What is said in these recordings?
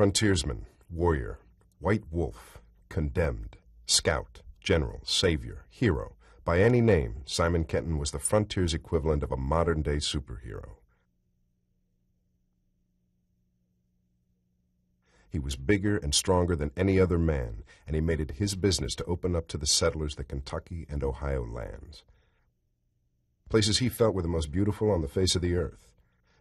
Frontiersman, warrior, white wolf, condemned, scout, general, savior, hero. By any name, Simon Kenton was the frontier's equivalent of a modern day superhero. He was bigger and stronger than any other man, and he made it his business to open up to the settlers the Kentucky and Ohio lands. Places he felt were the most beautiful on the face of the earth.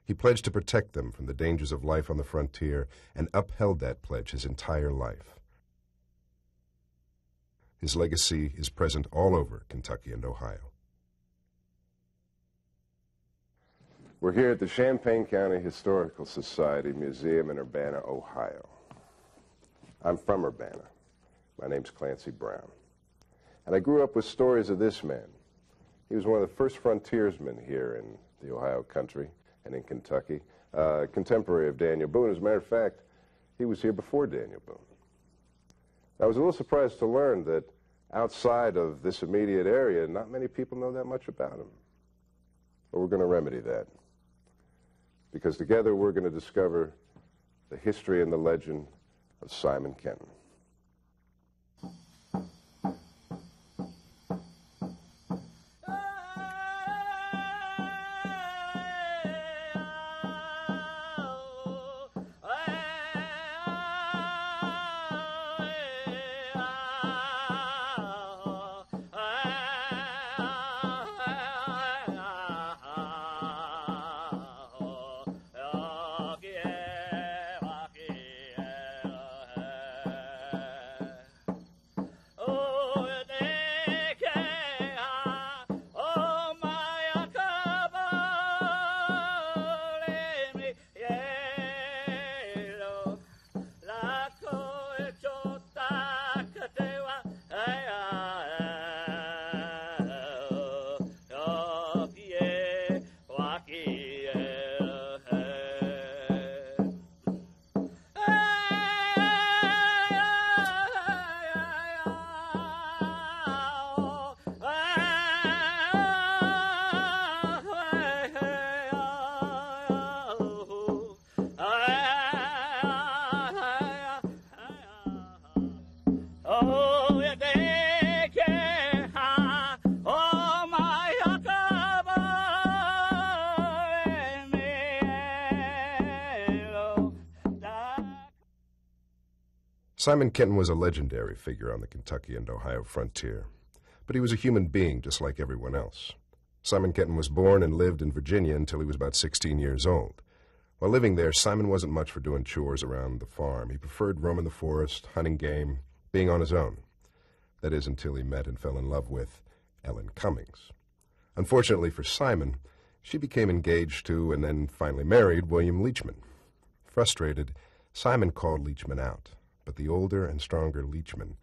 He pledged to protect them from the dangers of life on the frontier and upheld that pledge his entire life. His legacy is present all over Kentucky and Ohio. We're here at the Champaign County Historical Society Museum in Urbana, Ohio. I'm from Urbana. My name's Clancy Brown. And I grew up with stories of this man. He was one of the first frontiersmen here in the Ohio country and in Kentucky, uh, contemporary of Daniel Boone. As a matter of fact, he was here before Daniel Boone. I was a little surprised to learn that outside of this immediate area, not many people know that much about him. But we're going to remedy that. Because together we're going to discover the history and the legend of Simon Kenton. Simon Kenton was a legendary figure on the Kentucky and Ohio frontier, but he was a human being just like everyone else. Simon Kenton was born and lived in Virginia until he was about 16 years old. While living there, Simon wasn't much for doing chores around the farm. He preferred roaming the forest, hunting game, being on his own. That is, until he met and fell in love with Ellen Cummings. Unfortunately for Simon, she became engaged to and then finally married William Leachman. Frustrated, Simon called Leachman out but the older and stronger Leachman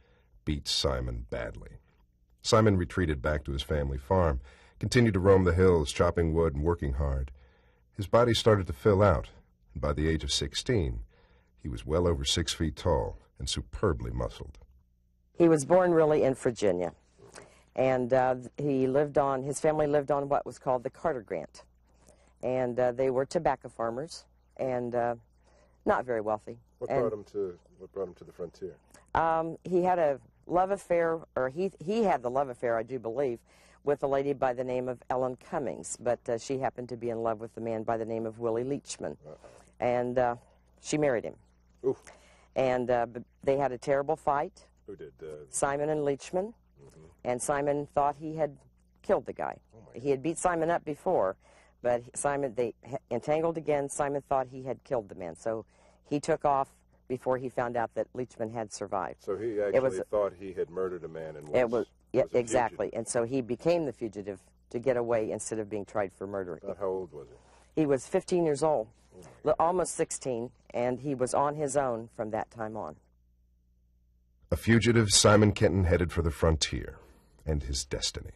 beat Simon badly. Simon retreated back to his family farm, continued to roam the hills, chopping wood and working hard. His body started to fill out, and by the age of 16, he was well over six feet tall and superbly muscled. He was born really in Virginia, and uh, he lived on, his family lived on what was called the Carter Grant. And uh, they were tobacco farmers and uh, not very wealthy. What and, brought him to what brought him to the frontier? Um, he had a love affair, or he he had the love affair, I do believe, with a lady by the name of Ellen Cummings, but uh, she happened to be in love with the man by the name of Willie Leachman, uh -oh. and uh, she married him. Oof. And uh, they had a terrible fight. Who did? Uh, Simon and Leachman. Mm -hmm. And Simon thought he had killed the guy. Oh he had beat Simon up before, but Simon they entangled again. Simon thought he had killed the man, so he took off before he found out that Leachman had survived. So he actually was, thought he had murdered a man and was, it was, yeah, was exactly. And so he became the fugitive to get away instead of being tried for murder. About how old was he? He was 15 years old, oh almost 16, and he was on his own from that time on. A fugitive, Simon Kenton headed for the frontier and his destiny.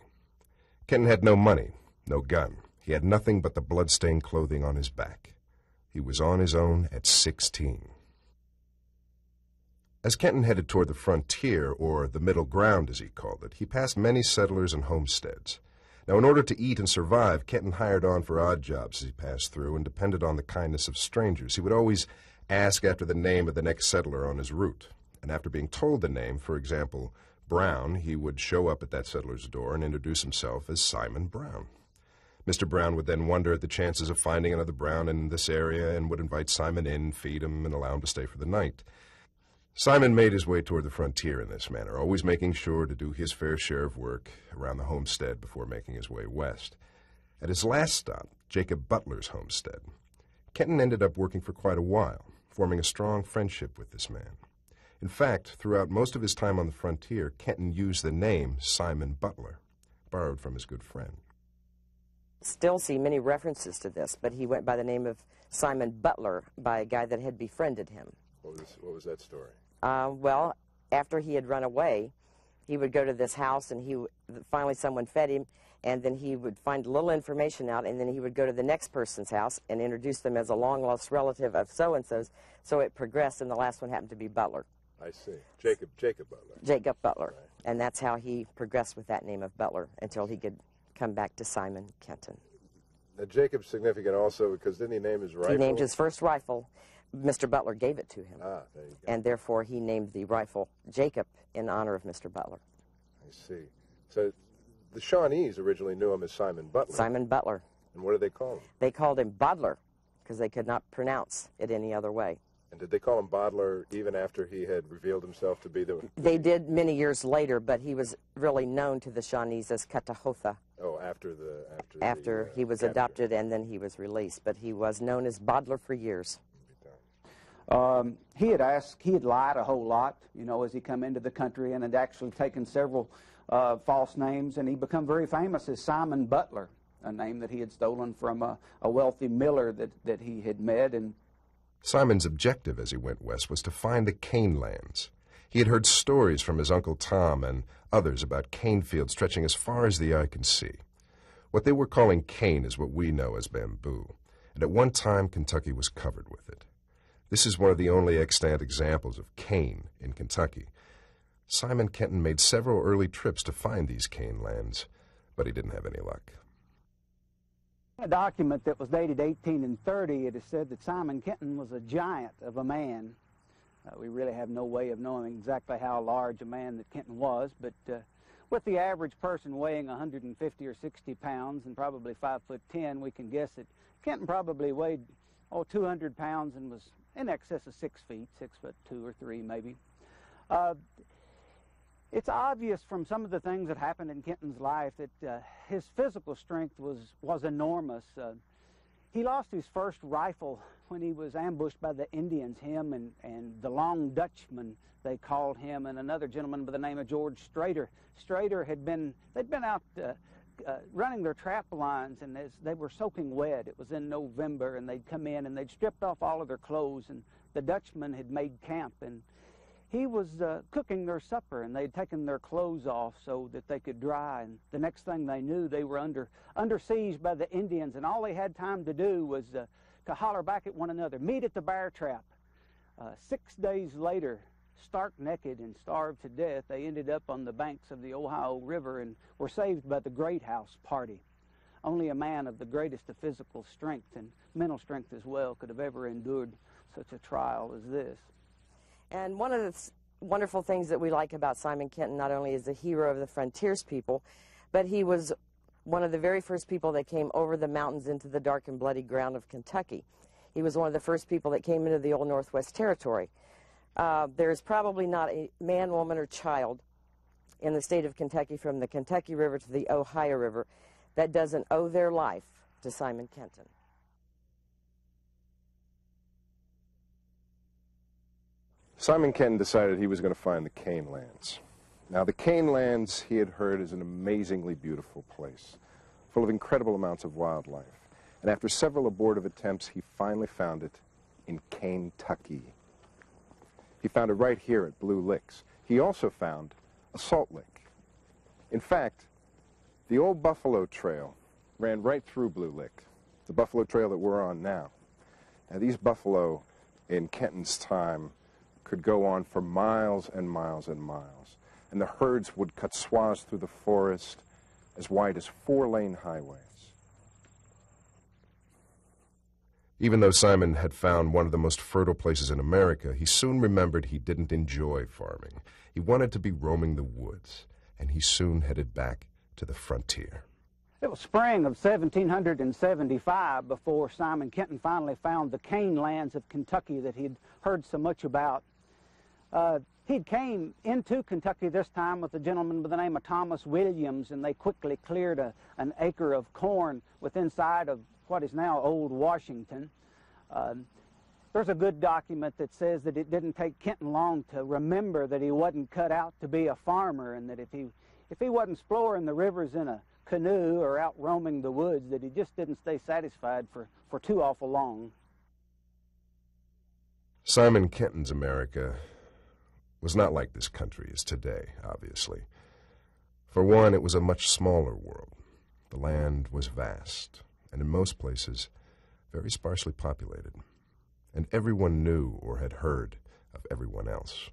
Kenton had no money, no gun. He had nothing but the blood-stained clothing on his back. He was on his own at 16. As Kenton headed toward the frontier, or the middle ground as he called it, he passed many settlers and homesteads. Now, in order to eat and survive, Kenton hired on for odd jobs as he passed through and depended on the kindness of strangers. He would always ask after the name of the next settler on his route. And after being told the name, for example, Brown, he would show up at that settler's door and introduce himself as Simon Brown. Mr. Brown would then wonder at the chances of finding another Brown in this area and would invite Simon in, feed him, and allow him to stay for the night. Simon made his way toward the frontier in this manner, always making sure to do his fair share of work around the homestead before making his way west. At his last stop, Jacob Butler's homestead, Kenton ended up working for quite a while, forming a strong friendship with this man. In fact, throughout most of his time on the frontier, Kenton used the name Simon Butler, borrowed from his good friend. Still see many references to this, but he went by the name of Simon Butler by a guy that had befriended him. What was, what was that story? Uh, well, after he had run away, he would go to this house and he finally someone fed him and then he would find a little information out and then he would go to the next person's house and introduce them as a long lost relative of so and so's so it progressed and the last one happened to be butler. I see. Jacob jacob butler. Jacob butler. Right. and that's how he progressed with that name of butler until he could come back to simon kenton. Now jacob's significant also because didn't he name his rifle he named his first rifle mr butler gave it to him ah, there you go. and therefore he named the rifle jacob in honor of mr butler i see so the Shawnees originally knew him as Simon Butler. Simon Butler. And what did they call him? They called him Bodler because they could not pronounce it any other way. And did they call him Bodler even after he had revealed himself to be the... They did many years later, but he was really known to the Shawnees as Katahotha. Oh, after the... After, after the, uh, he was capture. adopted and then he was released, but he was known as Bodler for years. Um, he had asked, he had lied a whole lot, you know, as he come into the country and had actually taken several uh, false names, and he become very famous as Simon Butler, a name that he had stolen from a, a wealthy miller that, that he had met. And Simon's objective as he went west was to find the cane lands. He had heard stories from his Uncle Tom and others about cane fields stretching as far as the eye can see. What they were calling cane is what we know as bamboo, and at one time Kentucky was covered with it. This is one of the only extant examples of cane in Kentucky, Simon Kenton made several early trips to find these cane lands, but he didn't have any luck. In A document that was dated 1830, it is said that Simon Kenton was a giant of a man. Uh, we really have no way of knowing exactly how large a man that Kenton was, but uh, with the average person weighing 150 or 60 pounds and probably 5 foot 10, we can guess that Kenton probably weighed, oh, 200 pounds and was in excess of 6 feet, 6 foot 2 or 3 maybe. Uh, it's obvious from some of the things that happened in Kenton's life that uh, his physical strength was, was enormous. Uh, he lost his first rifle when he was ambushed by the Indians, him and, and the Long Dutchman, they called him, and another gentleman by the name of George Strader. Strader had been, they'd been out uh, running their trap lines, and as they were soaking wet. It was in November, and they'd come in, and they'd stripped off all of their clothes, and the Dutchman had made camp, and he was uh, cooking their supper and they'd taken their clothes off so that they could dry and the next thing they knew they were under under siege by the Indians and all they had time to do was uh, to holler back at one another meet at the bear trap uh, six days later stark naked and starved to death they ended up on the banks of the Ohio River and were saved by the Greathouse party only a man of the greatest of physical strength and mental strength as well could have ever endured such a trial as this and one of the wonderful things that we like about Simon Kenton, not only is a hero of the frontiers people, but he was one of the very first people that came over the mountains into the dark and bloody ground of Kentucky. He was one of the first people that came into the old Northwest Territory. Uh, there's probably not a man, woman, or child in the state of Kentucky from the Kentucky River to the Ohio River that doesn't owe their life to Simon Kenton. Simon Kenton decided he was going to find the Cane Lands. Now, the Cane Lands, he had heard, is an amazingly beautiful place, full of incredible amounts of wildlife. And after several abortive attempts, he finally found it in Kentucky. He found it right here at Blue Licks. He also found a salt lick. In fact, the old Buffalo Trail ran right through Blue Lick, the Buffalo Trail that we're on now. Now, these buffalo in Kenton's time could go on for miles and miles and miles. And the herds would cut swaths through the forest as wide as four-lane highways. Even though Simon had found one of the most fertile places in America, he soon remembered he didn't enjoy farming. He wanted to be roaming the woods, and he soon headed back to the frontier. It was spring of 1775 before Simon Kenton finally found the cane lands of Kentucky that he'd heard so much about. Uh, he came into Kentucky this time with a gentleman by the name of Thomas Williams, and they quickly cleared a, an acre of corn within sight of what is now Old Washington. Uh, there's a good document that says that it didn't take Kenton long to remember that he wasn't cut out to be a farmer, and that if he if he wasn't exploring the rivers in a canoe or out roaming the woods, that he just didn't stay satisfied for, for too awful long. Simon Kenton's America was not like this country is today, obviously. For one, it was a much smaller world. The land was vast, and in most places, very sparsely populated. And everyone knew or had heard of everyone else.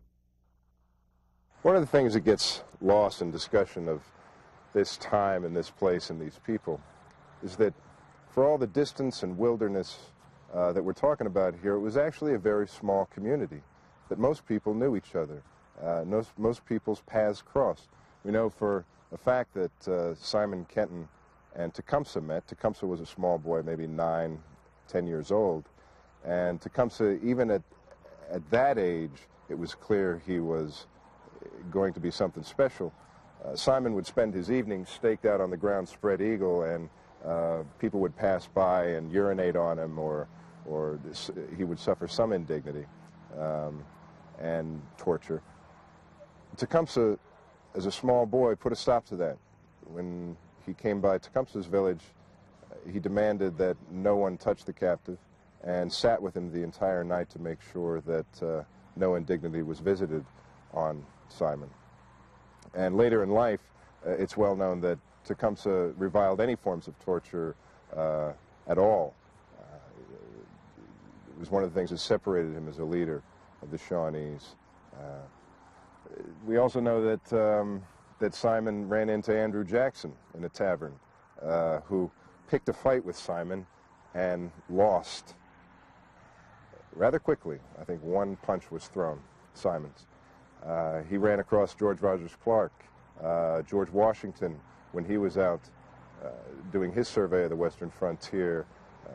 One of the things that gets lost in discussion of this time and this place and these people is that for all the distance and wilderness uh, that we're talking about here, it was actually a very small community that most people knew each other. Uh, most, most people's paths crossed. We know for a fact that uh, Simon Kenton and Tecumseh met. Tecumseh was a small boy, maybe nine, ten years old. And Tecumseh, even at, at that age, it was clear he was going to be something special. Uh, Simon would spend his evenings staked out on the ground, spread eagle, and uh, people would pass by and urinate on him, or, or this, he would suffer some indignity um, and torture. Tecumseh, as a small boy, put a stop to that. When he came by Tecumseh's village, uh, he demanded that no one touch the captive and sat with him the entire night to make sure that uh, no indignity was visited on Simon. And later in life, uh, it's well known that Tecumseh reviled any forms of torture uh, at all. Uh, it was one of the things that separated him as a leader of the Shawnees. Uh, we also know that, um, that Simon ran into Andrew Jackson in a tavern, uh, who picked a fight with Simon and lost rather quickly. I think one punch was thrown, Simon's. Uh, he ran across George Rogers Clark, uh, George Washington, when he was out uh, doing his survey of the western frontier, uh,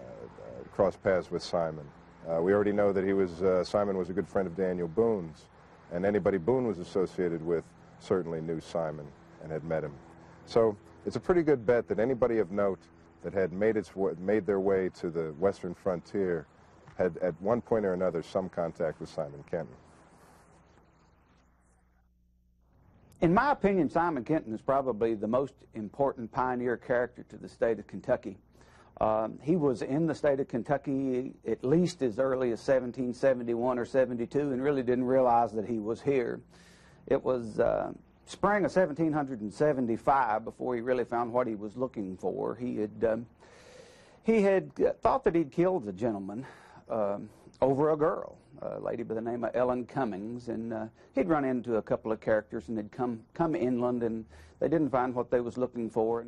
crossed paths with Simon. Uh, we already know that he was, Simon was a good friend of Daniel Boone's, and anybody Boone was associated with certainly knew Simon and had met him. So it's a pretty good bet that anybody of note that had made, its, made their way to the western frontier had at one point or another some contact with Simon Kenton. In my opinion, Simon Kenton is probably the most important pioneer character to the state of Kentucky. Um, he was in the state of Kentucky at least as early as 1771 or 72 and really didn't realize that he was here. It was uh, spring of 1775 before he really found what he was looking for. He had, um, he had thought that he'd killed the gentleman um, over a girl a lady by the name of Ellen Cummings, and uh, he'd run into a couple of characters, and they'd come come inland, and they didn't find what they was looking for.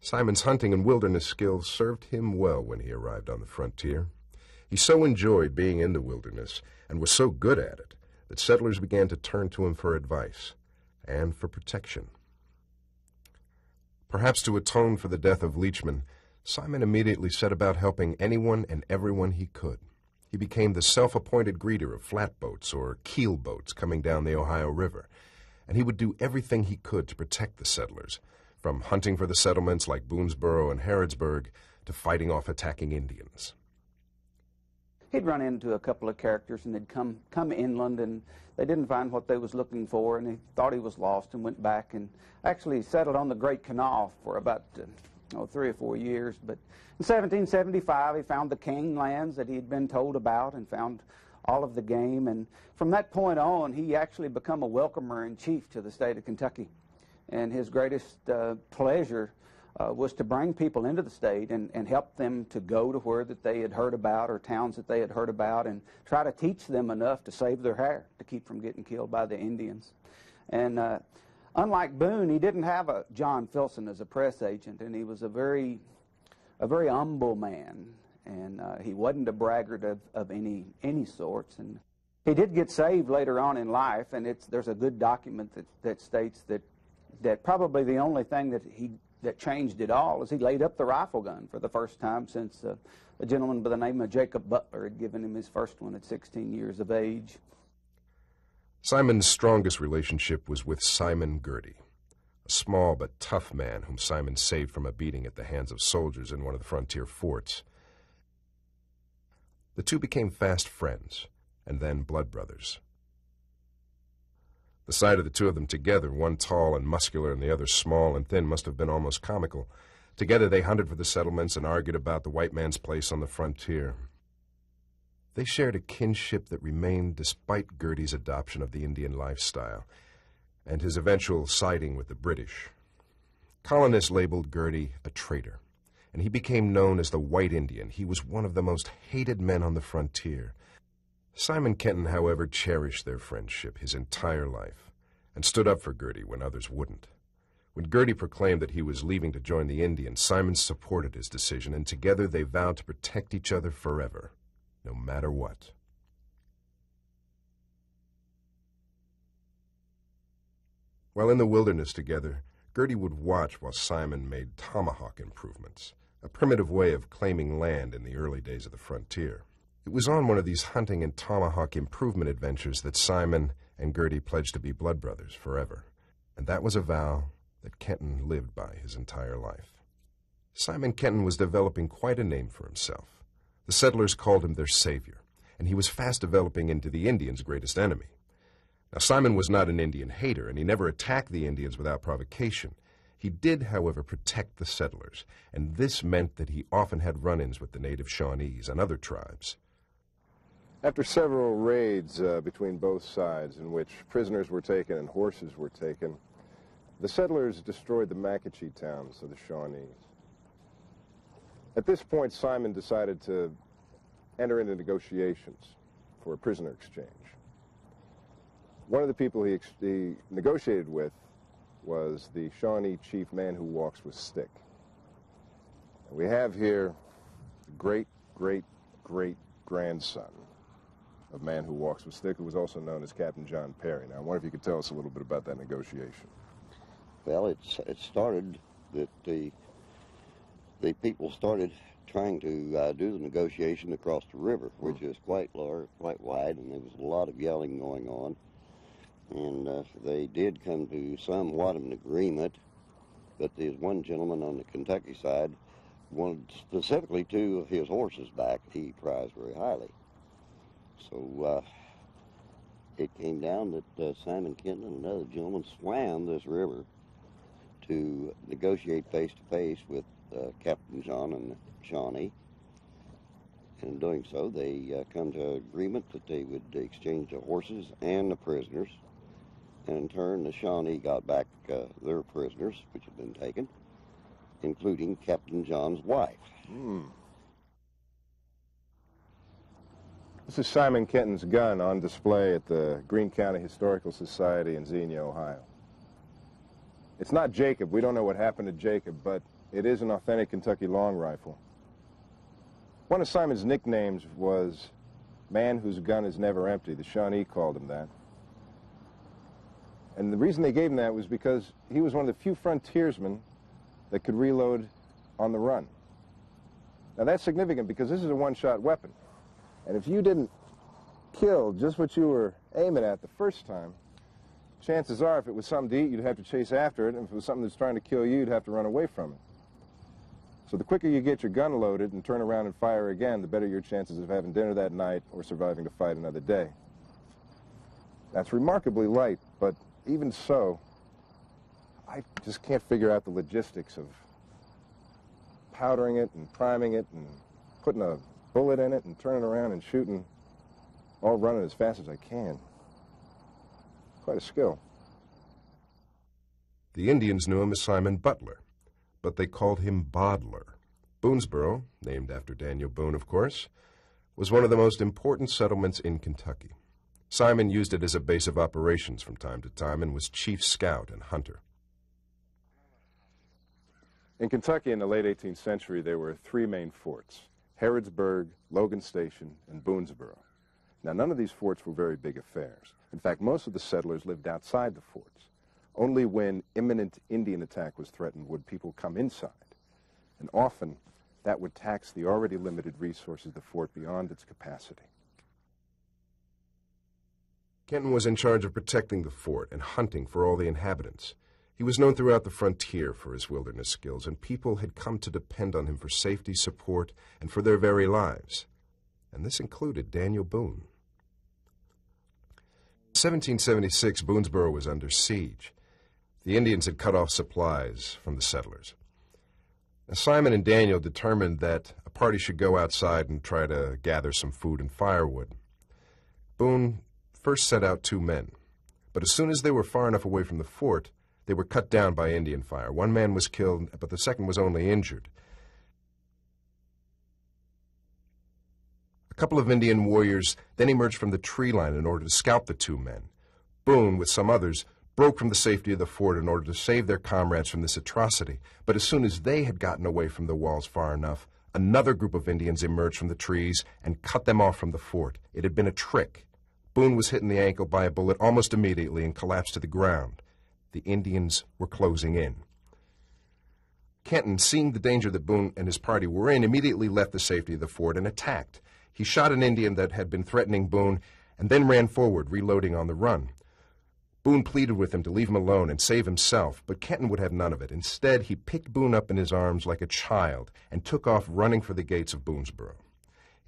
Simon's hunting and wilderness skills served him well when he arrived on the frontier. He so enjoyed being in the wilderness and was so good at it that settlers began to turn to him for advice and for protection. Perhaps to atone for the death of Leachman, Simon immediately set about helping anyone and everyone he could. He became the self appointed greeter of flatboats or keel boats coming down the Ohio River, and he would do everything he could to protect the settlers, from hunting for the settlements like Boonesboro and Harrodsburg to fighting off attacking Indians. He'd run into a couple of characters and they'd come come inland and they didn't find what they was looking for and he thought he was lost and went back and actually settled on the Great Kanawha for about uh, oh, three or four years. But in 1775, he found the cane lands that he had been told about and found all of the game. And from that point on, he actually became a welcomer in chief to the state of Kentucky. And his greatest uh, pleasure uh, was to bring people into the state and, and help them to go to where that they had heard about or towns that they had heard about and try to teach them enough to save their hair to keep from getting killed by the Indians. And uh, Unlike Boone, he didn't have a John Filson as a press agent, and he was a very a very humble man, and uh, he wasn't a braggart of, of any any sorts. And he did get saved later on in life, and it's there's a good document that, that states that that probably the only thing that he that changed it all is he laid up the rifle gun for the first time since uh, a gentleman by the name of Jacob Butler had given him his first one at 16 years of age. Simon's strongest relationship was with Simon Girty, a small but tough man whom Simon saved from a beating at the hands of soldiers in one of the frontier forts. The two became fast friends, and then blood brothers. The sight of the two of them together, one tall and muscular and the other small and thin, must have been almost comical. Together they hunted for the settlements and argued about the white man's place on the frontier. They shared a kinship that remained despite Girty's adoption of the Indian lifestyle and his eventual siding with the British. Colonists labeled Girty a traitor, and he became known as the White Indian. He was one of the most hated men on the frontier. Simon Kenton, however, cherished their friendship his entire life and stood up for Girty when others wouldn't. When Girty proclaimed that he was leaving to join the Indians, Simon supported his decision, and together they vowed to protect each other forever, no matter what. While in the wilderness together, Girty would watch while Simon made tomahawk improvements, a primitive way of claiming land in the early days of the frontier. It was on one of these hunting and tomahawk improvement adventures that Simon and Girty pledged to be blood brothers forever, and that was a vow that Kenton lived by his entire life. Simon Kenton was developing quite a name for himself. The settlers called him their savior, and he was fast developing into the Indians' greatest enemy. Now, Simon was not an Indian hater, and he never attacked the Indians without provocation. He did, however, protect the settlers, and this meant that he often had run ins with the native Shawnees and other tribes. After several raids uh, between both sides in which prisoners were taken and horses were taken, the settlers destroyed the Macachee towns of the Shawnees. At this point, Simon decided to enter into negotiations for a prisoner exchange. One of the people he, he negotiated with was the Shawnee chief man who walks with stick. And we have here the great, great, great grandson of Man Who Walks with Stick, who was also known as Captain John Perry. Now, I wonder if you could tell us a little bit about that negotiation. Well, it's it started that the the people started trying to uh, do the negotiation across the river, which mm. is quite large, quite wide, and there was a lot of yelling going on. And uh, they did come to somewhat of an agreement, but there's one gentleman on the Kentucky side wanted specifically two of his horses back. He prized very highly. So uh, it came down that uh, Simon Kenton and another gentleman swam this river to negotiate face to face with uh, Captain John and Shawnee. And in doing so, they uh, come to an agreement that they would exchange the horses and the prisoners. And in turn, the Shawnee got back uh, their prisoners, which had been taken, including Captain John's wife. Mm. This is Simon Kenton's gun on display at the Greene County Historical Society in Xenia, Ohio. It's not Jacob. We don't know what happened to Jacob, but it is an authentic Kentucky long rifle. One of Simon's nicknames was Man Whose Gun Is Never Empty. The Shawnee called him that. And the reason they gave him that was because he was one of the few frontiersmen that could reload on the run. Now that's significant because this is a one-shot weapon. And if you didn't kill just what you were aiming at the first time, chances are if it was something to eat, you'd have to chase after it. And if it was something that's trying to kill you, you'd have to run away from it. So the quicker you get your gun loaded and turn around and fire again, the better your chances of having dinner that night or surviving to fight another day. That's remarkably light, but even so, I just can't figure out the logistics of powdering it and priming it and putting a bullet in it and turning around and shooting, all running as fast as I can. Quite a skill. The Indians knew him as Simon Butler, but they called him Bodler. Boonesboro, named after Daniel Boone, of course, was one of the most important settlements in Kentucky. Simon used it as a base of operations from time to time and was chief scout and hunter. In Kentucky in the late 18th century, there were three main forts Harrodsburg, Logan Station, and Boonesboro. Now, none of these forts were very big affairs. In fact, most of the settlers lived outside the forts. Only when imminent Indian attack was threatened would people come inside. And often, that would tax the already limited resources of the fort beyond its capacity. Kenton was in charge of protecting the fort and hunting for all the inhabitants. He was known throughout the frontier for his wilderness skills, and people had come to depend on him for safety, support, and for their very lives. And this included Daniel Boone. In 1776, Boonesboro was under siege. The Indians had cut off supplies from the settlers. Now, Simon and Daniel determined that a party should go outside and try to gather some food and firewood. Boone first sent out two men, but as soon as they were far enough away from the fort, they were cut down by Indian fire. One man was killed, but the second was only injured. A couple of Indian warriors then emerged from the tree line in order to scalp the two men. Boone, with some others, broke from the safety of the fort in order to save their comrades from this atrocity. But as soon as they had gotten away from the walls far enough, another group of Indians emerged from the trees and cut them off from the fort. It had been a trick. Boone was hit in the ankle by a bullet almost immediately and collapsed to the ground. The Indians were closing in. Kenton, seeing the danger that Boone and his party were in, immediately left the safety of the fort and attacked. He shot an Indian that had been threatening Boone and then ran forward, reloading on the run. Boone pleaded with him to leave him alone and save himself, but Kenton would have none of it. Instead, he picked Boone up in his arms like a child and took off running for the gates of Boonesboro.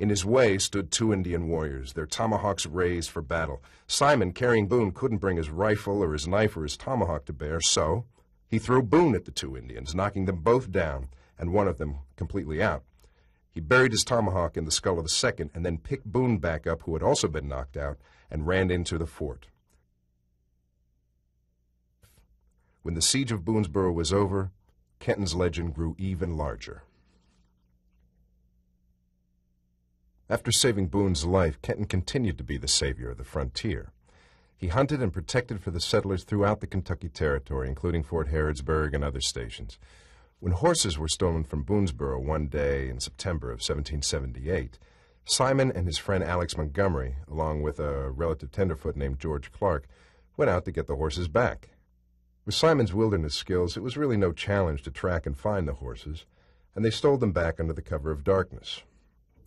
In his way stood two Indian warriors, their tomahawks raised for battle. Simon, carrying Boone, couldn't bring his rifle or his knife or his tomahawk to bear, so he threw Boone at the two Indians, knocking them both down and one of them completely out. He buried his tomahawk in the skull of the second and then picked Boone back up, who had also been knocked out, and ran into the fort. When the siege of Boonesboro was over, Kenton's legend grew even larger. After saving Boone's life, Kenton continued to be the savior of the frontier. He hunted and protected for the settlers throughout the Kentucky Territory, including Fort Harrodsburg and other stations. When horses were stolen from Boonesboro one day in September of 1778, Simon and his friend Alex Montgomery, along with a relative tenderfoot named George Clark, went out to get the horses back. With Simon's wilderness skills, it was really no challenge to track and find the horses, and they stole them back under the cover of darkness.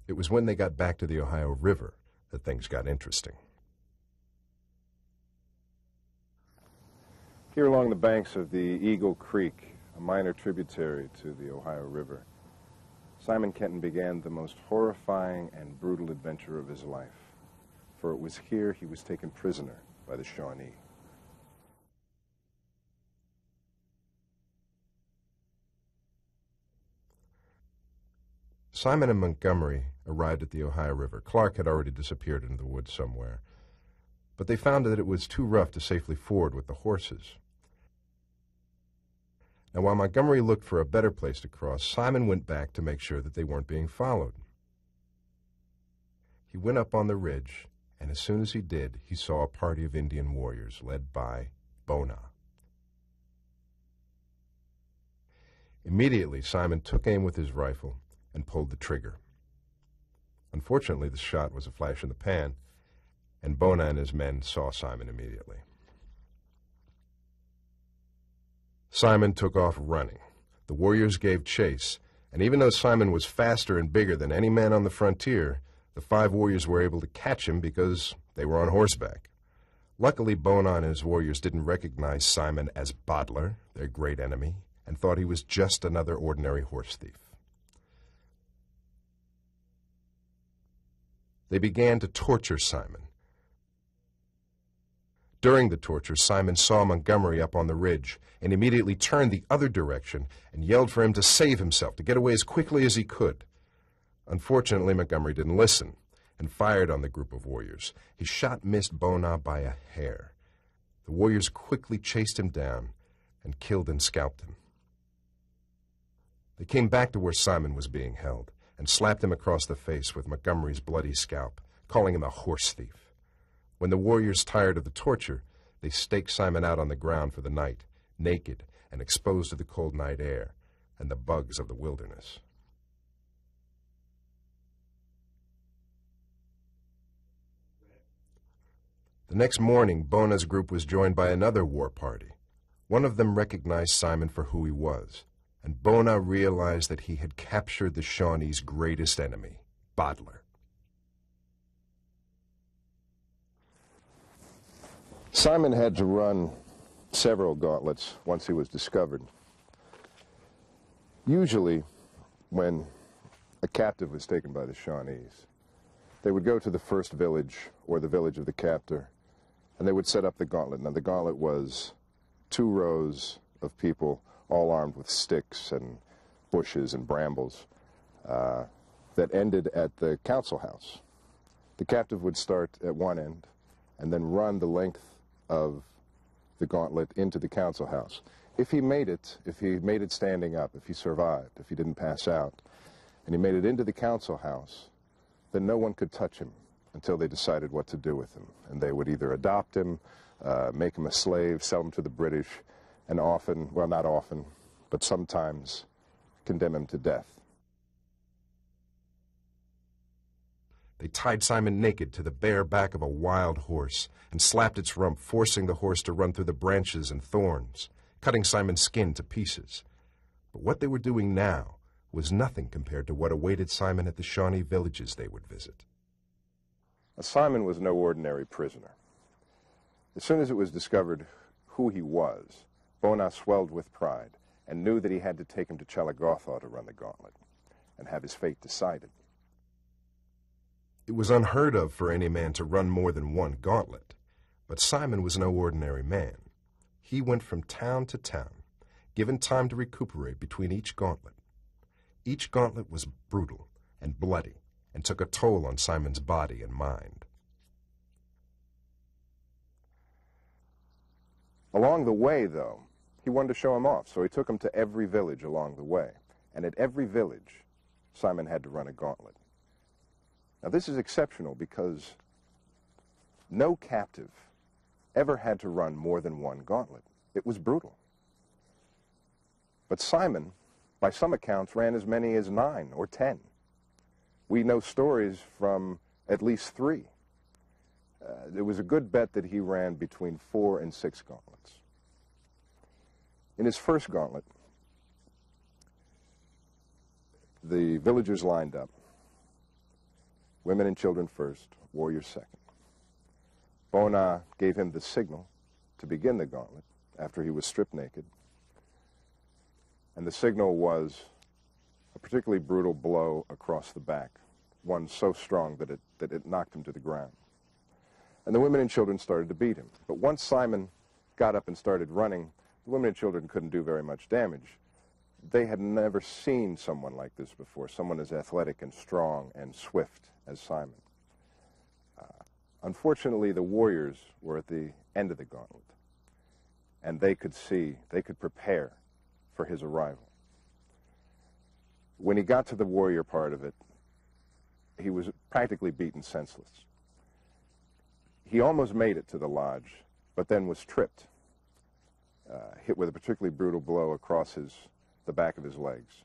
It was when they got back to the Ohio River that things got interesting. Here along the banks of the Eagle Creek, a minor tributary to the Ohio River, Simon Kenton began the most horrifying and brutal adventure of his life, for it was here he was taken prisoner by the Shawnee. Simon and Montgomery arrived at the Ohio River. Clark had already disappeared into the woods somewhere. But they found that it was too rough to safely ford with the horses. Now, while Montgomery looked for a better place to cross, Simon went back to make sure that they weren't being followed. He went up on the ridge, and as soon as he did, he saw a party of Indian warriors led by Bona. Immediately, Simon took aim with his rifle and pulled the trigger. Unfortunately, the shot was a flash in the pan, and Bona and his men saw Simon immediately. Simon took off running. The warriors gave chase, and even though Simon was faster and bigger than any man on the frontier, the five warriors were able to catch him because they were on horseback. Luckily, Bona and his warriors didn't recognize Simon as Bodler, their great enemy, and thought he was just another ordinary horse thief. They began to torture Simon. During the torture, Simon saw Montgomery up on the ridge and immediately turned the other direction and yelled for him to save himself, to get away as quickly as he could. Unfortunately, Montgomery didn't listen and fired on the group of warriors. His shot missed Bona by a hair. The warriors quickly chased him down and killed and scalped him. They came back to where Simon was being held and slapped him across the face with Montgomery's bloody scalp, calling him a horse thief. When the warriors tired of the torture, they staked Simon out on the ground for the night, naked and exposed to the cold night air. and the bugs of the wilderness. The next morning, Bona's group was joined by another war party. One of them recognized Simon for who he was, and Bona realized that he had captured the Shawnees' greatest enemy, Bodler. Simon had to run several gauntlets once he was discovered. Usually, when a captive was taken by the Shawnees, they would go to the first village or the village of the captor, and they would set up the gauntlet. Now, the gauntlet was two rows of people, all armed with sticks and bushes and brambles, uh, that ended at the council house. The captive would start at one end and then run the length of the gauntlet into the council house. If he made it, if he made it standing up, if he survived, if he didn't pass out, and he made it into the council house, then no one could touch him until they decided what to do with him. And they would either adopt him, uh, make him a slave, sell him to the British, and often, well, not often, but sometimes condemn him to death. They tied Simon naked to the bare back of a wild horse and slapped its rump, forcing the horse to run through the branches and thorns, cutting Simon's skin to pieces. But what they were doing now was nothing compared to what awaited Simon at the Shawnee villages they would visit. Simon was no ordinary prisoner. As soon as it was discovered who he was, Bona swelled with pride and knew that he had to take him to Chalagothar to run the gauntlet and have his fate decided. It was unheard of for any man to run more than one gauntlet, but Simon was no ordinary man. He went from town to town, given time to recuperate between each gauntlet. Each gauntlet was brutal and bloody and took a toll on Simon's body and mind. Along the way, though, he wanted to show him off, so he took him to every village along the way. And at every village, Simon had to run a gauntlet. Now, this is exceptional because no captive ever had to run more than one gauntlet. It was brutal. But Simon, by some accounts, ran as many as nine or ten. We know stories from at least three. Uh, it was a good bet that he ran between four and six gauntlets. In his first gauntlet, the villagers lined up. Women and children first, warriors second. Bona gave him the signal to begin the gauntlet after he was stripped naked. And the signal was a particularly brutal blow across the back, one so strong that it, that it knocked him to the ground. And the women and children started to beat him. But once Simon got up and started running, the women and children couldn't do very much damage. They had never seen someone like this before, someone as athletic and strong and swift as Simon. Uh, unfortunately, the warriors were at the end of the gauntlet, and they could see, they could prepare for his arrival. When he got to the warrior part of it, he was practically beaten senseless. He almost made it to the lodge, but then was tripped, uh, hit with a particularly brutal blow across his, the back of his legs.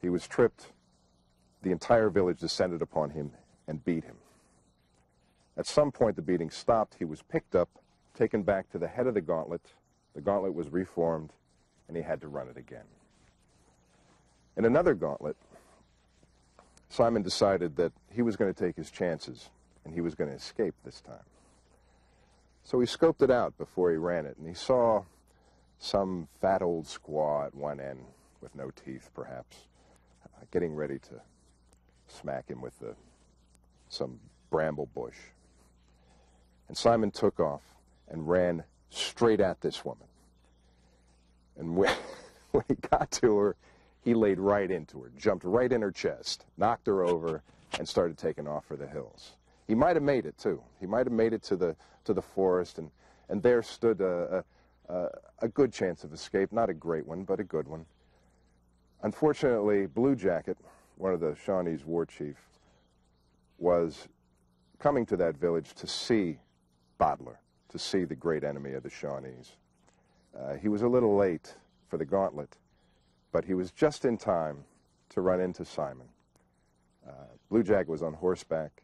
He was tripped. The entire village descended upon him and beat him. At some point, the beating stopped. He was picked up, taken back to the head of the gauntlet. The gauntlet was reformed, and he had to run it again. In another gauntlet, Simon decided that he was going to take his chances and he was going to escape this time. So he scoped it out before he ran it, and he saw some fat old squaw at one end with no teeth, perhaps, uh, getting ready to smack him with the, some bramble bush. And Simon took off and ran straight at this woman. And when, when he got to her, he laid right into her, jumped right in her chest, knocked her over, and started taking off for the hills. He might have made it too. He might have made it to the to the forest, and and there stood a, a a good chance of escape. Not a great one, but a good one. Unfortunately, Blue Jacket, one of the Shawnees war chief, was coming to that village to see Bodler, to see the great enemy of the Shawnees. Uh, he was a little late for the gauntlet, but he was just in time to run into Simon. Uh, Blue Jacket was on horseback,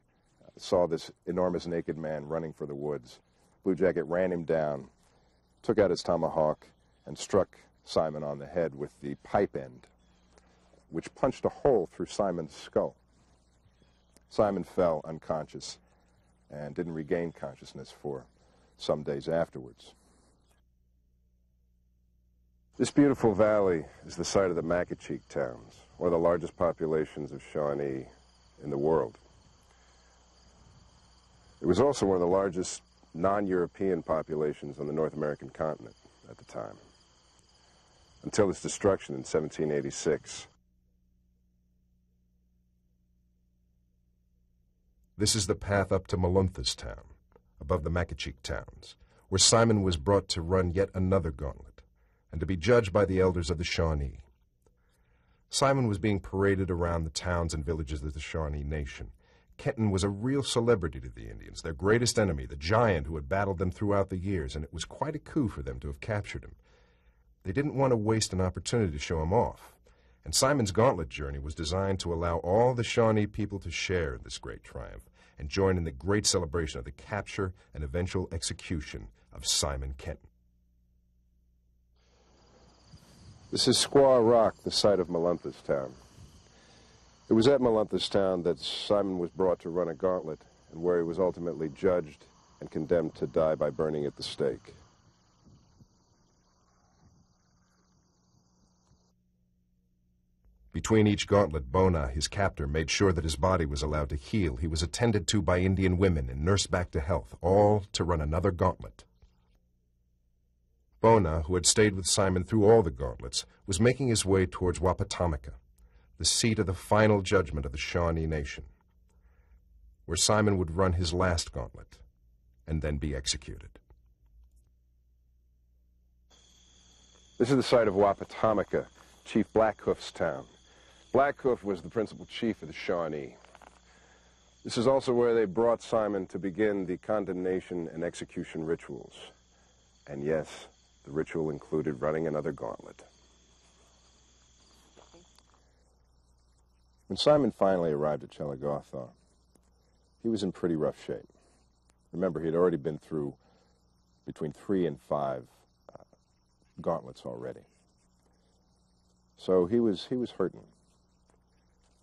saw this enormous naked man running for the woods. Blue Jacket ran him down, took out his tomahawk, and struck Simon on the head with the pipe end, which punched a hole through Simon's skull. Simon fell unconscious and didn't regain consciousness for some days afterwards. This beautiful valley is the site of the Macacheek towns, one of the largest populations of Shawnee in the world. It was also one of the largest non-European populations on the North American continent at the time, until its destruction in 1786. This is the path up to Town, above the Macacheek towns, where Simon was brought to run yet another gauntlet, and to be judged by the elders of the Shawnee. Simon was being paraded around the towns and villages of the Shawnee Nation. Kenton was a real celebrity to the Indians, their greatest enemy, the giant who had battled them throughout the years, and it was quite a coup for them to have captured him. They didn't want to waste an opportunity to show him off, and Simon's gauntlet journey was designed to allow all the Shawnee people to share in this great triumph and join in the great celebration of the capture and eventual execution of Simon Kenton. This is Squaw Rock, the site of Moluntha's Town. It was at Town that Simon was brought to run a gauntlet and where he was ultimately judged and condemned to die by burning at the stake. Between each gauntlet, Bona, his captor, made sure that his body was allowed to heal. He was attended to by Indian women and nursed back to health, all to run another gauntlet. Bona, who had stayed with Simon through all the gauntlets, was making his way towards Wapatomica, the seat of the final judgment of the Shawnee Nation, where Simon would run his last gauntlet and then be executed. This is the site of Wapatomica, Chief Blackhoof's town. Blackhoof was the principal chief of the Shawnee. This is also where they brought Simon to begin the condemnation and execution rituals. And yes, the ritual included running another gauntlet. When Simon finally arrived at Chelagotha, he was in pretty rough shape. Remember, he had already been through between three and five uh, gauntlets already. So he was, he was hurting.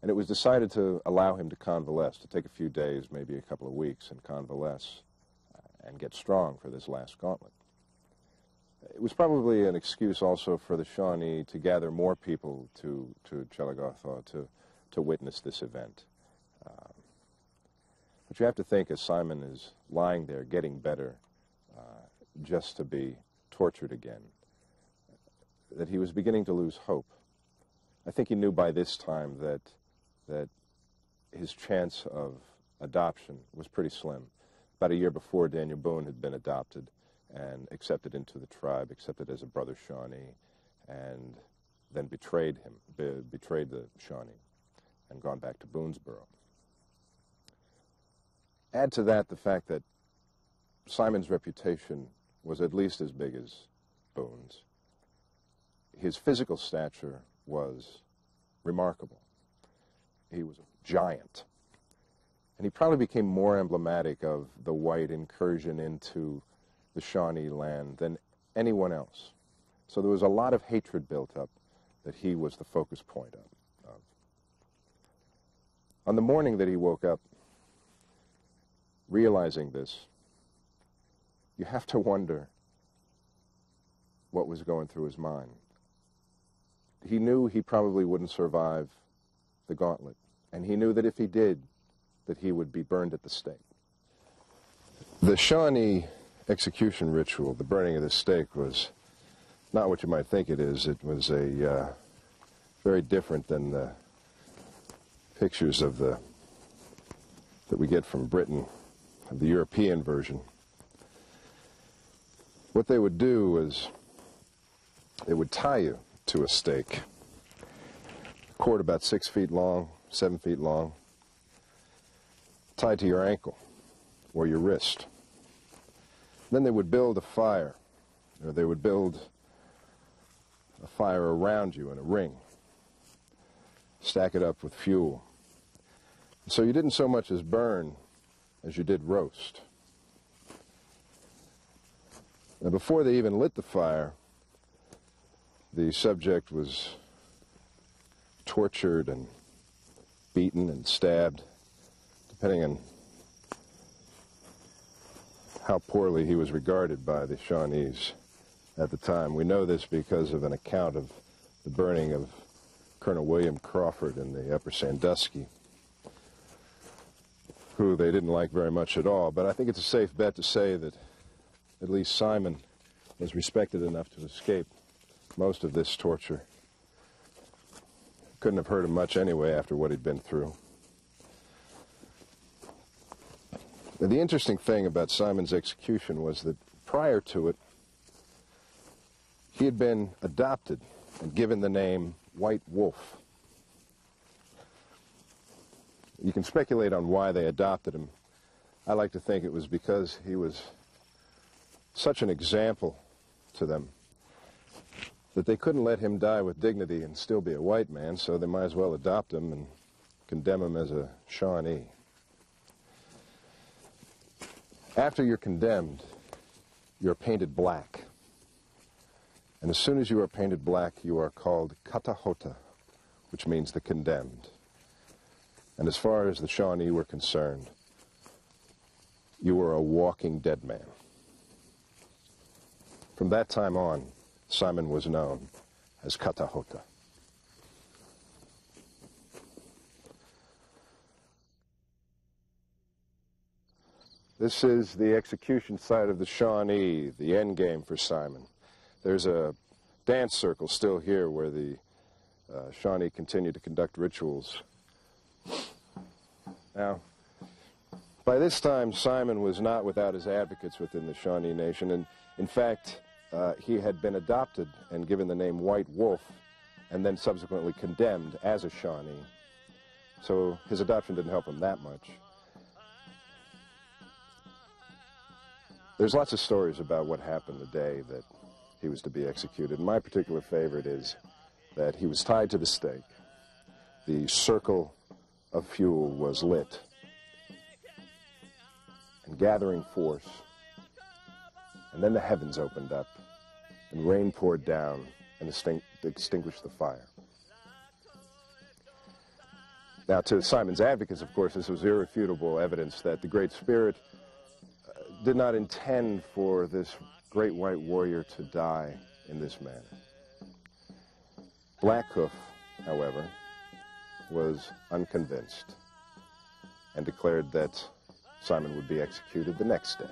And it was decided to allow him to convalesce, to take a few days, maybe a couple of weeks, and convalesce uh, and get strong for this last gauntlet. It was probably an excuse also for the Shawnee to gather more people to, to Chelagotha to, to witness this event. But you have to think as Simon is lying there getting better uh, just to be tortured again, that he was beginning to lose hope. I think he knew by this time that that his chance of adoption was pretty slim. About a year before, Daniel Boone had been adopted and accepted into the tribe, accepted as a brother Shawnee, and then betrayed him, be, betrayed the Shawnee, and gone back to Boonesboro. Add to that the fact that Simon's reputation was at least as big as Boone's. His physical stature was remarkable. He was a giant. And he probably became more emblematic of the white incursion into the Shawnee land than anyone else. So there was a lot of hatred built up that he was the focus point of. On the morning that he woke up, realizing this, you have to wonder what was going through his mind. He knew he probably wouldn't survive the gauntlet. And he knew that if he did, that he would be burned at the stake. The Shawnee execution ritual, the burning of the stake, was not what you might think it is. It was a uh, very different than the pictures of the that we get from Britain, of the European version. What they would do is they would tie you to a stake, a cord about six feet long, seven feet long, tied to your ankle or your wrist. Then they would build a fire, or they would build a fire around you in a ring. Stack it up with fuel. So you didn't so much as burn as you did roast. Now, before they even lit the fire, the subject was tortured and beaten and stabbed, depending on how poorly he was regarded by the Shawnees at the time. We know this because of an account of the burning of Colonel William Crawford in the Upper Sandusky, who they didn't like very much at all. But I think it's a safe bet to say that at least Simon was respected enough to escape most of this torture. Couldn't have hurt him much anyway after what he'd been through. Now, the interesting thing about Simon's execution was that prior to it, he had been adopted and given the name White Wolf. You can speculate on why they adopted him. I like to think it was because he was such an example to them that they couldn't let him die with dignity and still be a white man, so they might as well adopt him and condemn him as a Shawnee. After you're condemned, you're painted black. And as soon as you are painted black, you are called Katahota, which means the condemned. And as far as the Shawnee were concerned, you were a walking dead man. From that time on, Simon was known as Katahota. This is the execution site of the Shawnee, the end game for Simon. There's a dance circle still here where the uh, Shawnee continue to conduct rituals. Now, by this time, Simon was not without his advocates within the Shawnee Nation, and in fact, uh, he had been adopted and given the name White Wolf and then subsequently condemned as a Shawnee. So his adoption didn't help him that much. There's lots of stories about what happened the day that he was to be executed. My particular favorite is that he was tied to the stake. The circle of fuel was lit. And gathering force, and then the heavens opened up, and rain poured down and extinguished the fire. Now, to Simon's advocates, of course, this was irrefutable evidence that the Great Spirit uh, did not intend for this great white warrior to die in this manner. Blackhoof, however, was unconvinced and declared that Simon would be executed the next day.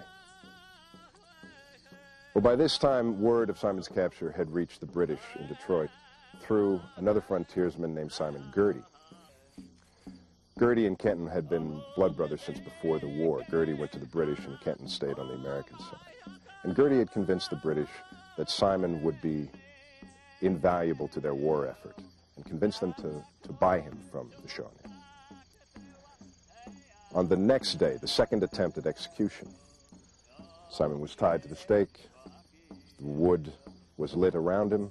Well, by this time, word of Simon's capture had reached the British in Detroit through another frontiersman named Simon Girty. Girty and Kenton had been blood brothers since before the war. Girty went to the British and Kenton stayed on the American side. And Girty had convinced the British that Simon would be invaluable to their war effort and convinced them to, to buy him from the Shawnee. On the next day, the second attempt at execution, Simon was tied to the stake, the wood was lit around him,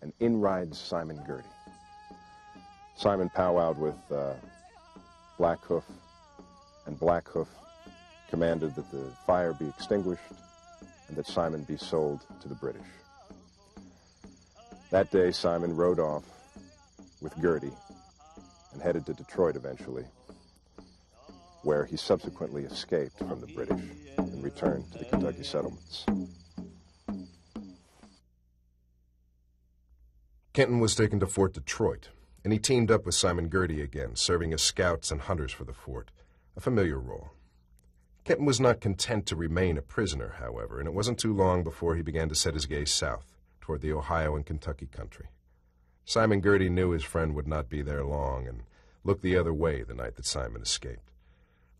and in rides Simon Girty. Simon powwowed with uh, Blackhoof, and Blackhoof commanded that the fire be extinguished and that Simon be sold to the British. That day, Simon rode off with Girty and headed to Detroit eventually, where he subsequently escaped from the British and returned to the Kentucky settlements. Kenton was taken to Fort Detroit, and he teamed up with Simon Girty again, serving as scouts and hunters for the fort, a familiar role. Kenton was not content to remain a prisoner, however, and it wasn't too long before he began to set his gaze south, toward the Ohio and Kentucky country. Simon Girty knew his friend would not be there long, and looked the other way the night that Simon escaped.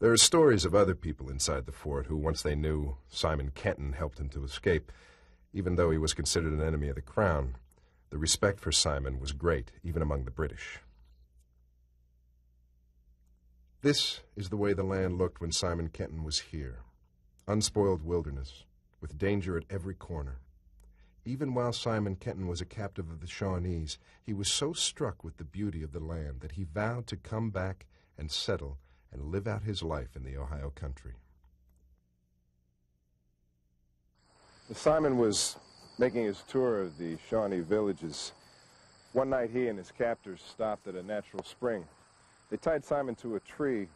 There are stories of other people inside the fort who, once they knew Simon Kenton helped him to escape, even though he was considered an enemy of the crown, the respect for Simon was great, even among the British. This is the way the land looked when Simon Kenton was here unspoiled wilderness, with danger at every corner. Even while Simon Kenton was a captive of the Shawnees, he was so struck with the beauty of the land that he vowed to come back and settle and live out his life in the Ohio country. Simon was making his tour of the Shawnee villages, one night he and his captors stopped at a natural spring. They tied Simon to a tree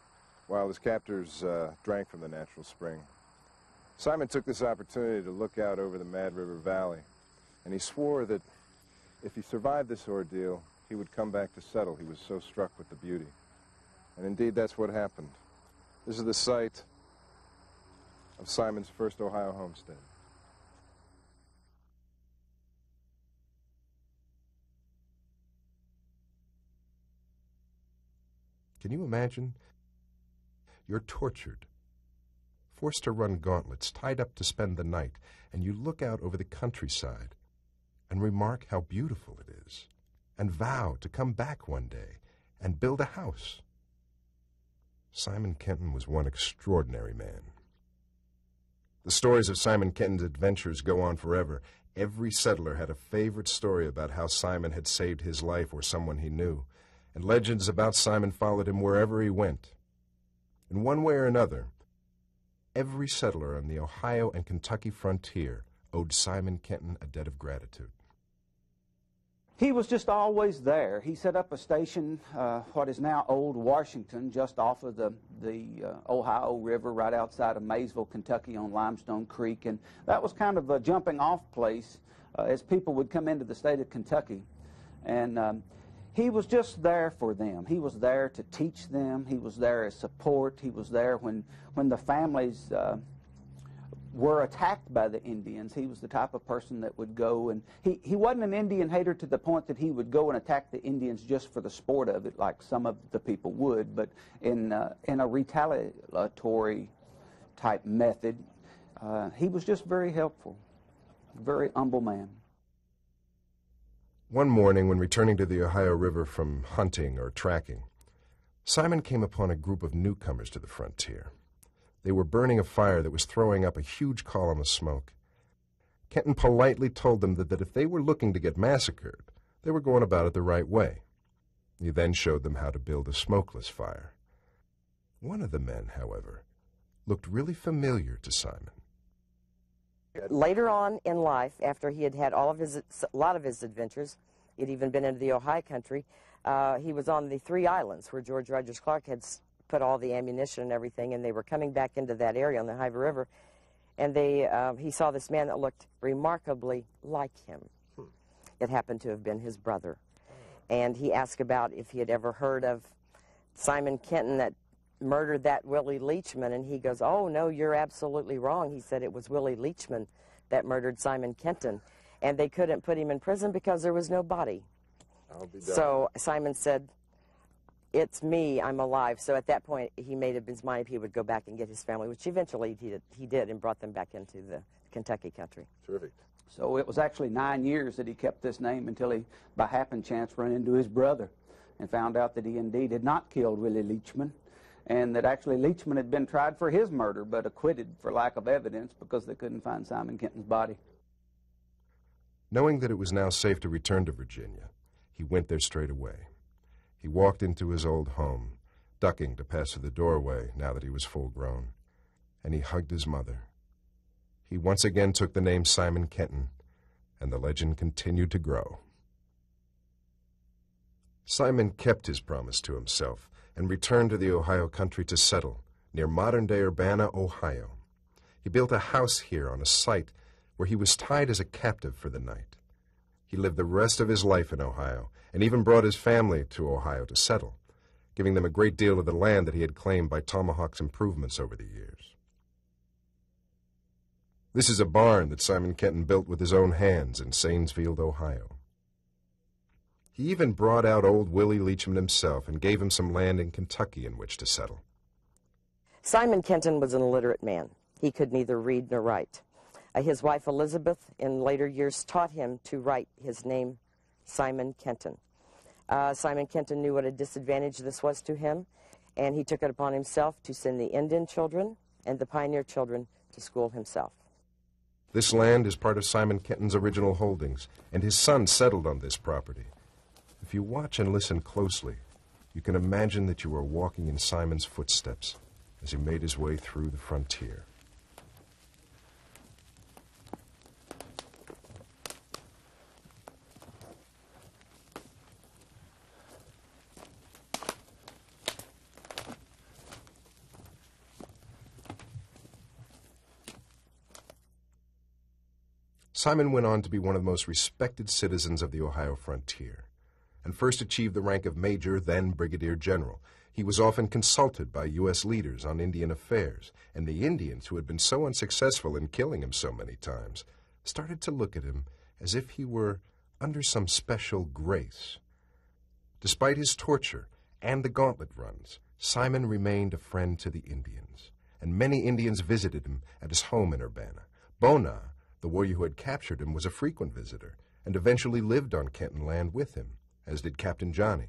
while his captors uh, drank from the natural spring. Simon took this opportunity to look out over the Mad River Valley, and he swore that if he survived this ordeal, he would come back to settle. He was so struck with the beauty. And indeed, that's what happened. This is the site of Simon's first Ohio homestead. Can you imagine? You're tortured, forced to run gauntlets, tied up to spend the night, and you look out over the countryside and remark how beautiful it is, and vow to come back one day and build a house. Simon Kenton was one extraordinary man. The stories of Simon Kenton's adventures go on forever. Every settler had a favorite story about how Simon had saved his life or someone he knew, and legends about Simon followed him wherever he went. In one way or another, every settler on the Ohio and Kentucky frontier owed Simon Kenton a debt of gratitude. He was just always there. He set up a station, uh, what is now Old Washington, just off of the, the uh, Ohio River, right outside of Maysville, Kentucky, on Limestone Creek. And that was kind of a jumping off place uh, as people would come into the state of Kentucky. And um, he was just there for them. He was there to teach them. He was there as support. He was there when, when the families uh, were attacked by the Indians. He was the type of person that would go and he, he wasn't an Indian hater to the point that he would go and attack the Indians just for the sport of it, like some of the people would, but in uh, in a retaliatory type method. Uh, he was just very helpful, very humble man. One morning, when returning to the Ohio River from hunting or tracking, Simon came upon a group of newcomers to the frontier. They were burning a fire that was throwing up a huge column of smoke. Kenton politely told them that, that if they were looking to get massacred, they were going about it the right way. He then showed them how to build a smokeless fire. One of the men, however, looked really familiar to Simon. Later on in life, after he had had all of his, a lot of his adventures, he'd even been into the Ohio country, uh, he was on the Three Islands where George Rogers Clark had put all the ammunition and everything, and they were coming back into that area on the Ohio River, and they uh, he saw this man that looked remarkably like him. Hmm. It happened to have been his brother, and he asked about if he had ever heard of Simon Kenton that murdered that Willie Leachman, and he goes, "Oh no, you're absolutely wrong." He said it was Willie Leachman that murdered Simon Kenton, and they couldn't put him in prison because there was no body. So Simon said, it's me, I'm alive. So at that point, he made up his mind he would go back and get his family, which eventually he did, he did and brought them back into the Kentucky country. Terrific. So it was actually nine years that he kept this name until he, by happen chance, ran into his brother and found out that he indeed had not killed Willie Leachman and that actually Leachman had been tried for his murder but acquitted for lack of evidence because they couldn't find Simon Kenton's body. Knowing that it was now safe to return to Virginia, he went there straight away. He walked into his old home, ducking to pass through the doorway now that he was full grown, and he hugged his mother. He once again took the name Simon Kenton, and the legend continued to grow. Simon kept his promise to himself and returned to the Ohio country to settle near modern day Urbana, Ohio. He built a house here on a site where he was tied as a captive for the night. He lived the rest of his life in Ohio and even brought his family to Ohio to settle, giving them a great deal of the land that he had claimed by Tomahawk's improvements over the years. This is a barn that Simon Kenton built with his own hands in Zanesfield, Ohio. He even brought out old Willie Leachman himself and gave him some land in Kentucky in which to settle. Simon Kenton was an illiterate man. He could neither read nor write. Uh, his wife Elizabeth, in later years, taught him to write his name Simon Kenton. Uh, Simon Kenton knew what a disadvantage this was to him, and he took it upon himself to send the Indian children and the pioneer children to school himself. This land is part of Simon Kenton's original holdings, and his son settled on this property. If you watch and listen closely, you can imagine that you are walking in Simon's footsteps as he made his way through the frontier. Simon went on to be one of the most respected citizens of the Ohio frontier, and first achieved the rank of major, then brigadier general. He was often consulted by U.S. leaders on Indian affairs, and the Indians, who had been so unsuccessful in killing him so many times, started to look at him as if he were under some special grace. Despite his torture and the gauntlet runs, Simon remained a friend to the Indians, and many Indians visited him at his home in Urbana. Bona, the warrior who had captured him was a frequent visitor and eventually lived on Kenton land with him, as did Captain Johnny.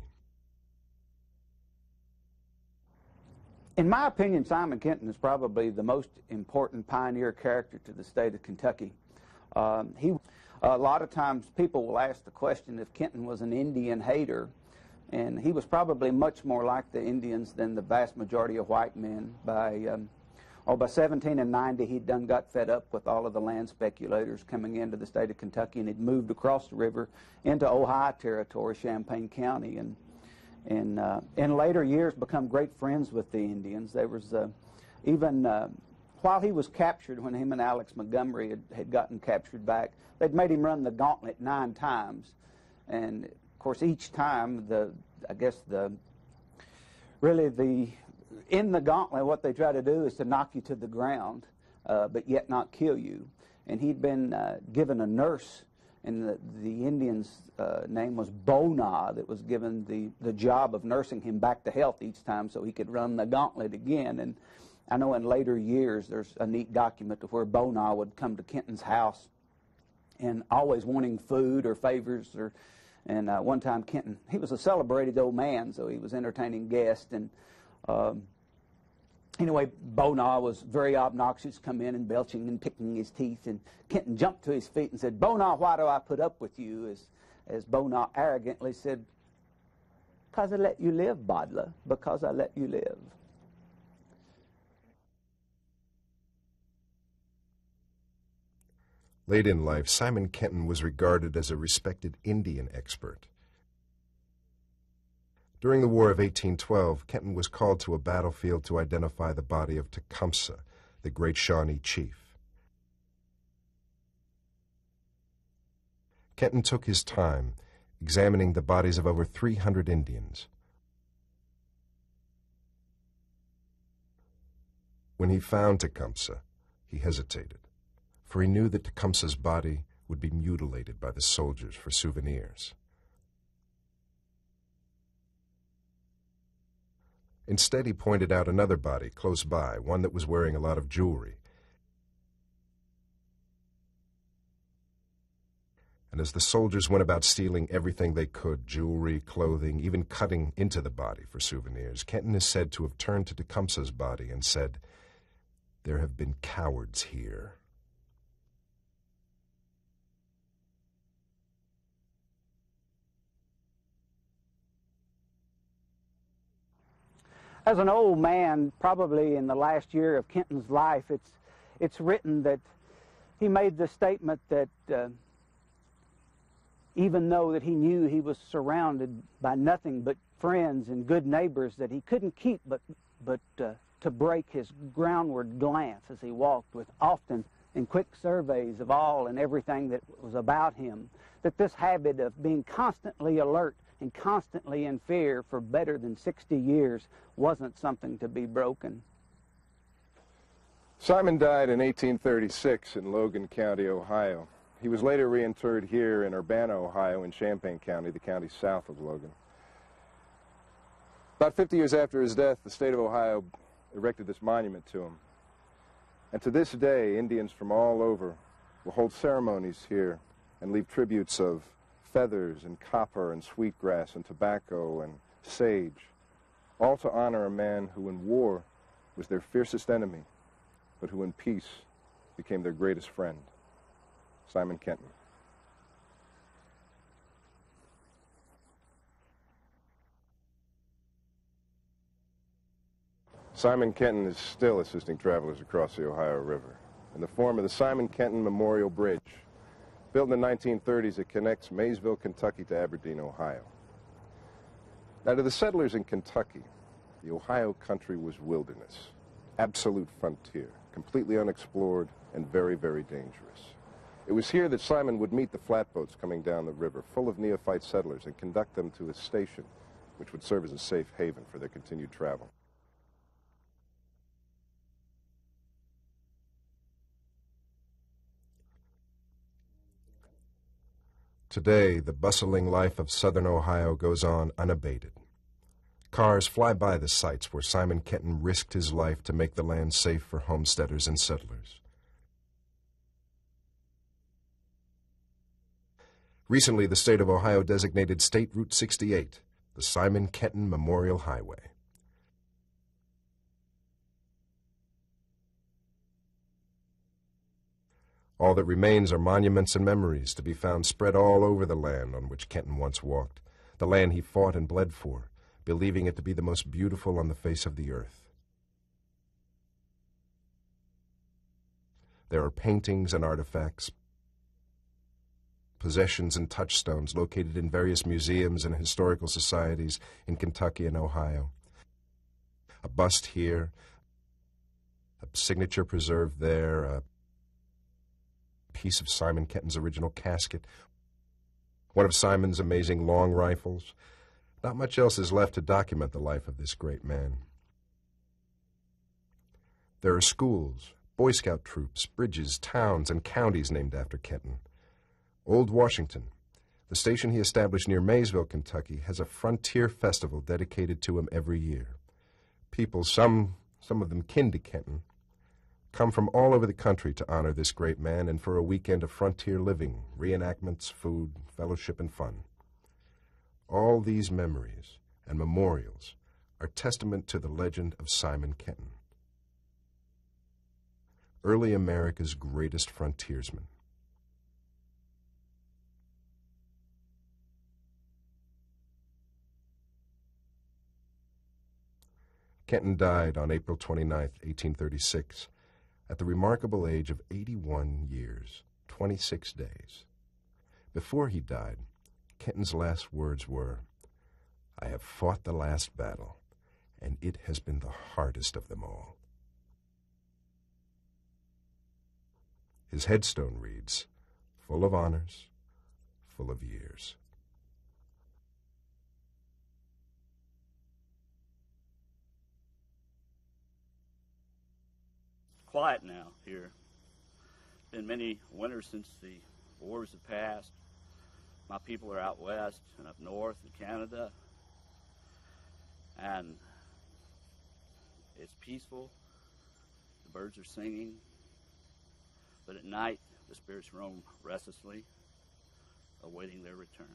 In my opinion, Simon Kenton is probably the most important pioneer character to the state of Kentucky. Um, he, a lot of times people will ask the question if Kenton was an Indian hater, and he was probably much more like the Indians than the vast majority of white men by um, Oh, by 1790, he'd done got fed up with all of the land speculators coming into the state of Kentucky, and he'd moved across the river into Ohio Territory, Champaign County, and and uh, in later years become great friends with the Indians. There was uh, even uh, while he was captured, when him and Alex Montgomery had, had gotten captured back, they'd made him run the gauntlet nine times, and of course each time the I guess the really the in the gauntlet, what they try to do is to knock you to the ground, uh, but yet not kill you. And he'd been uh, given a nurse, and the, the Indian's uh, name was Bona, that was given the, the job of nursing him back to health each time so he could run the gauntlet again. And I know in later years there's a neat document of where Bona would come to Kenton's house and always wanting food or favors or and uh, one time Kenton, he was a celebrated old man, so he was entertaining guests, and um, anyway, Bona was very obnoxious, come in and belching and picking his teeth, and Kenton jumped to his feet and said, Bona, why do I put up with you? As, as Bona arrogantly said, because I let you live, Butler, because I let you live. Late in life, Simon Kenton was regarded as a respected Indian expert. During the War of 1812, Kenton was called to a battlefield to identify the body of Tecumseh, the great Shawnee chief. Kenton took his time, examining the bodies of over 300 Indians. When he found Tecumseh, he hesitated, for he knew that Tecumseh's body would be mutilated by the soldiers for souvenirs. Instead, he pointed out another body close by, one that was wearing a lot of jewelry. And as the soldiers went about stealing everything they could jewelry, clothing, even cutting into the body for souvenirs Kenton is said to have turned to Tecumseh's body and said, There have been cowards here. As an old man, probably in the last year of Kenton's life, it's, it's written that he made the statement that uh, even though that he knew he was surrounded by nothing but friends and good neighbors, that he couldn't keep but, but uh, to break his groundward glance as he walked with often and quick surveys of all and everything that was about him, that this habit of being constantly alert and constantly in fear for better than 60 years wasn't something to be broken. Simon died in 1836 in Logan County, Ohio. He was later reinterred here in Urbana, Ohio, in Champaign County, the county south of Logan. About 50 years after his death, the state of Ohio erected this monument to him. And to this day, Indians from all over will hold ceremonies here and leave tributes of feathers and copper and sweetgrass and tobacco and sage, all to honor a man who in war was their fiercest enemy, but who in peace became their greatest friend. Simon Kenton. Simon Kenton is still assisting travelers across the Ohio River in the form of the Simon Kenton Memorial Bridge. Built in the 1930s, it connects Maysville, Kentucky to Aberdeen, Ohio. Now, to the settlers in Kentucky, the Ohio country was wilderness, absolute frontier, completely unexplored and very, very dangerous. It was here that Simon would meet the flatboats coming down the river, full of neophyte settlers, and conduct them to a station which would serve as a safe haven for their continued travel. Today, the bustling life of southern Ohio goes on unabated. Cars fly by the sites where Simon Kenton risked his life to make the land safe for homesteaders and settlers. Recently, the state of Ohio designated State Route 68 the Simon Kenton Memorial Highway. All that remains are monuments and memories to be found spread all over the land on which Kenton once walked, the land he fought and bled for, believing it to be the most beautiful on the face of the earth. There are paintings and artifacts, possessions and touchstones located in various museums and historical societies in Kentucky and Ohio. A bust here, a signature preserved there, a piece of Simon Kenton's original casket, one of Simon's amazing long rifles. Not much else is left to document the life of this great man. There are schools, Boy Scout troops, bridges, towns, and counties named after Kenton. Old Washington, the station he established near Maysville, Kentucky, has a frontier festival dedicated to him every year. People, some, some of them kin to Kenton, come from all over the country to honor this great man and for a weekend of frontier living, reenactments, food, fellowship, and fun. All these memories and memorials are testament to the legend of Simon Kenton, early America's greatest frontiersman. Kenton died on April 29, 1836 at the remarkable age of 81 years, 26 days. Before he died, Kenton's last words were, I have fought the last battle, and it has been the hardest of them all. His headstone reads, full of honors, full of years. Quiet now here. Been many winters since the wars have passed. My people are out west and up north in Canada. And it's peaceful. The birds are singing. But at night, the spirits roam restlessly, awaiting their return.